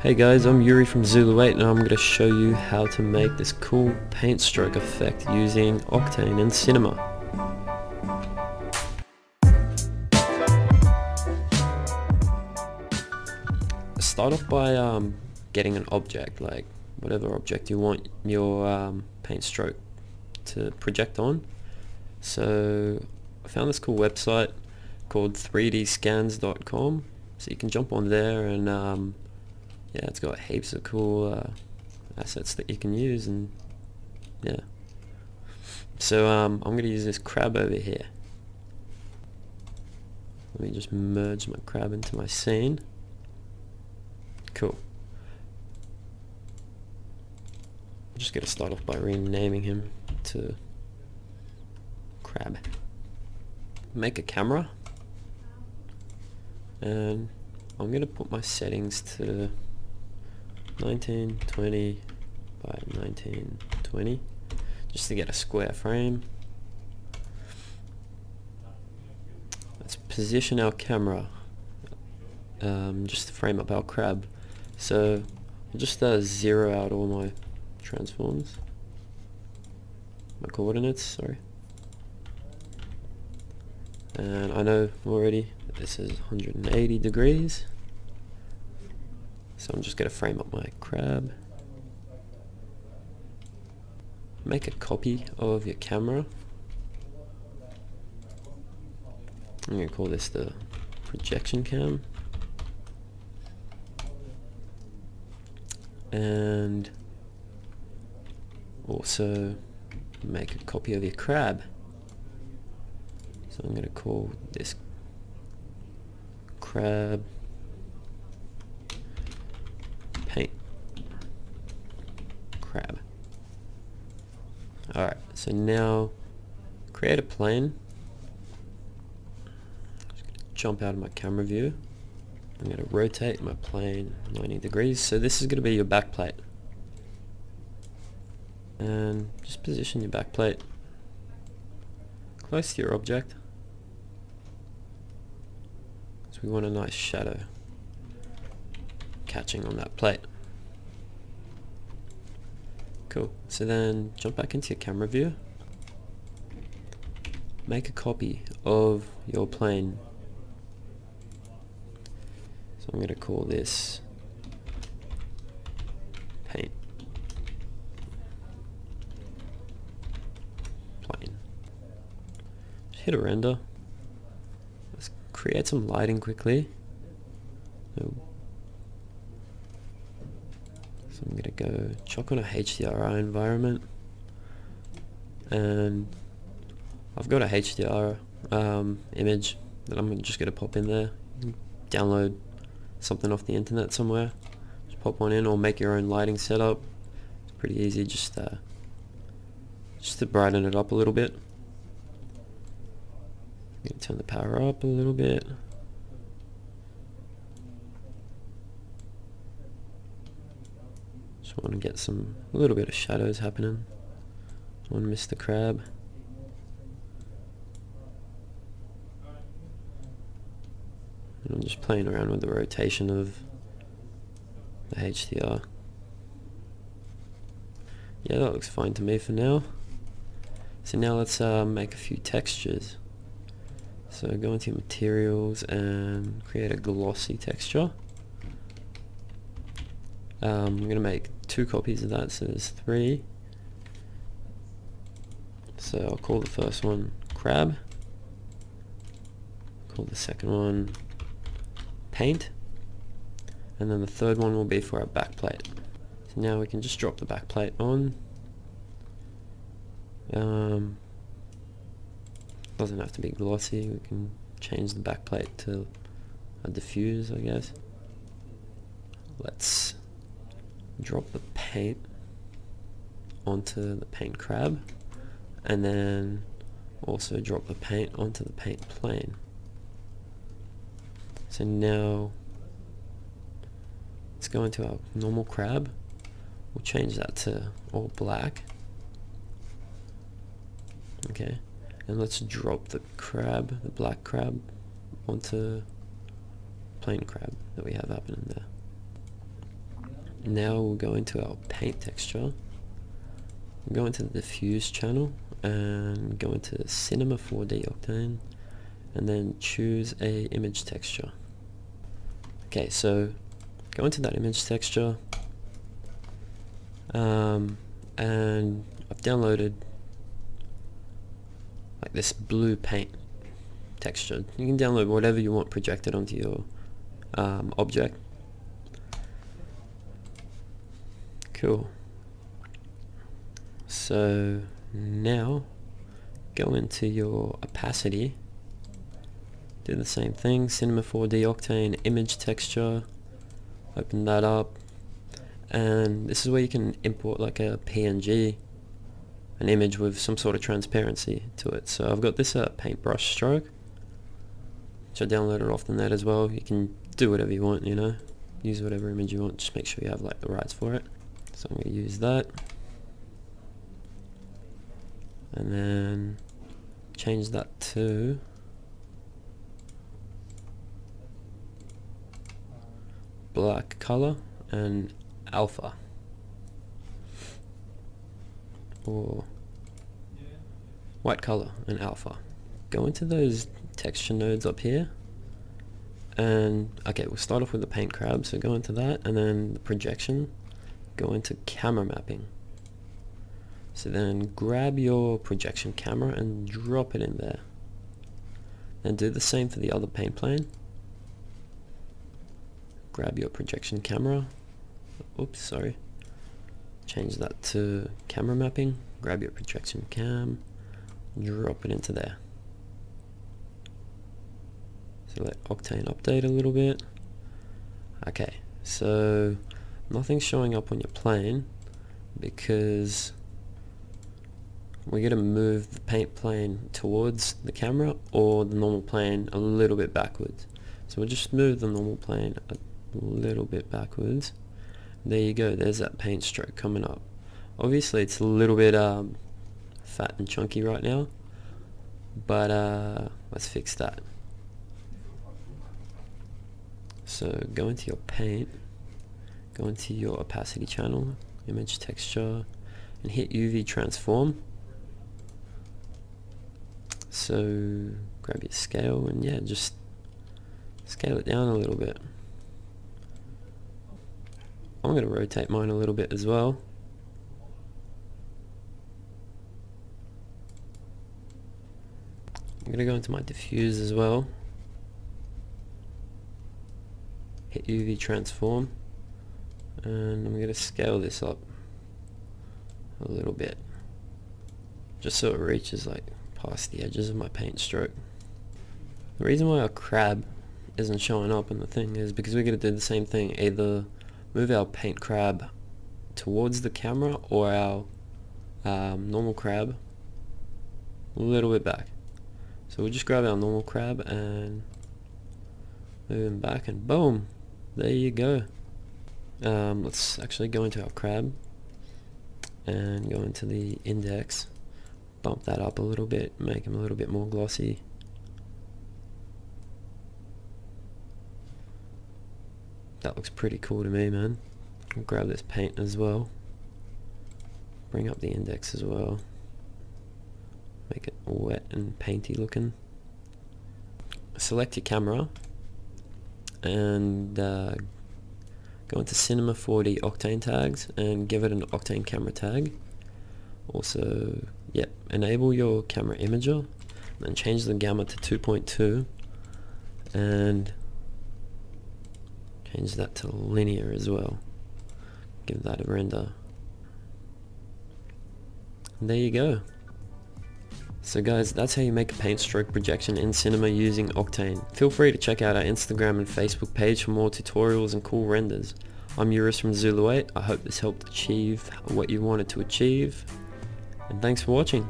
Hey guys, I'm Yuri from Zulu8 and I'm going to show you how to make this cool paint stroke effect using Octane and Cinema. Start off by um, getting an object, like whatever object you want your um, paint stroke to project on. So I found this cool website called 3dscans.com so you can jump on there and um, yeah it's got heaps of cool uh, assets that you can use and yeah. So um, I'm gonna use this crab over here. Let me just merge my crab into my scene. Cool. I'm just gonna start off by renaming him to crab. Make a camera. And I'm gonna put my settings to 1920 by 1920 just to get a square frame. Let's position our camera um, just to frame up our crab. So I'll just uh, zero out all my transforms. My coordinates sorry. And I know already this is 180 degrees so I'm just going to frame up my crab. Make a copy of your camera. I'm going to call this the projection cam. And also make a copy of your crab. So I'm going to call this crab paint crab. Alright, so now create a plane. jump out of my camera view. I'm going to rotate my plane 90 degrees. So this is going to be your back plate. And just position your back plate close to your object. So we want a nice shadow catching on that plate. Cool. So then jump back into your camera view. Make a copy of your plane. So I'm going to call this paint plane. Just hit a render Let's create some lighting quickly so I'm gonna go chuck on a HDRI environment and I've got a HDR um, image that I'm just gonna pop in there. Download something off the internet somewhere. Just pop one in or make your own lighting setup. It's pretty easy just uh, just to brighten it up a little bit. Going to turn the power up a little bit. Just want to get some, a little bit of shadows happening on Mr. Crab. And I'm just playing around with the rotation of the HDR. Yeah, that looks fine to me for now. So now let's uh, make a few textures. So go into materials and create a glossy texture. Um, I'm going to make two copies of that, so there's three. So I'll call the first one crab. Call the second one paint. And then the third one will be for our backplate. So now we can just drop the backplate on. Um, doesn't have to be glossy, we can change the backplate to a diffuse I guess. Let's drop the paint onto the paint crab and then also drop the paint onto the paint plane. So now let's go into our normal crab. We'll change that to all black. Okay. And let's drop the crab, the black crab, onto plain crab that we have happening there. Now we'll go into our paint texture. Go into the diffuse channel and go into Cinema 4D Octane and then choose a image texture. Okay, so go into that image texture um, and I've downloaded like this blue paint texture. You can download whatever you want projected onto your um, object. Cool. So now go into your opacity. Do the same thing cinema 4d octane image texture. Open that up. And this is where you can import like a png an image with some sort of transparency to it. So I've got this uh, paintbrush stroke which I downloaded off the net as well. You can do whatever you want you know? Use whatever image you want just make sure you have like the rights for it so I'm going to use that. And then change that to black color and alpha. Or white color and alpha. Go into those texture nodes up here. And okay we'll start off with the paint crab so go into that and then the projection go into camera mapping so then grab your projection camera and drop it in there. Then do the same for the other paint plane. Grab your projection camera. Oops, sorry. Change that to camera mapping. Grab your projection cam. Drop it into there. So let Octane update a little bit. Okay, so nothing's showing up on your plane because we're going to move the paint plane towards the camera or the normal plane a little bit backwards. So we'll just move the normal plane a little bit backwards. There you go, there's that paint stroke coming up. Obviously it's a little bit um, fat and chunky right now, but uh, let's fix that. So go into your paint, go into your opacity channel, image texture, and hit UV transform so grab your scale and yeah, just scale it down a little bit. I'm going to rotate mine a little bit as well. I'm going to go into my diffuse as well. Hit UV transform and I'm going to scale this up a little bit just so it reaches like past the edges of my paint stroke. The reason why our crab isn't showing up in the thing is because we're going to do the same thing, either move our paint crab towards the camera or our um, normal crab a little bit back. So we'll just grab our normal crab and move him back and boom, there you go. Um, let's actually go into our crab and go into the index bump that up a little bit, make them a little bit more glossy. That looks pretty cool to me, man. I'll grab this paint as well. Bring up the index as well. Make it wet and painty looking. Select your camera and uh, go into Cinema 4D Octane tags and give it an Octane camera tag. Also Yep, enable your camera imager and change the gamma to 2.2 and change that to linear as well. Give that a render. And there you go. So guys, that's how you make a paint stroke projection in cinema using Octane. Feel free to check out our Instagram and Facebook page for more tutorials and cool renders. I'm Eurus from Zulu 8. I hope this helped achieve what you wanted to achieve and thanks for watching.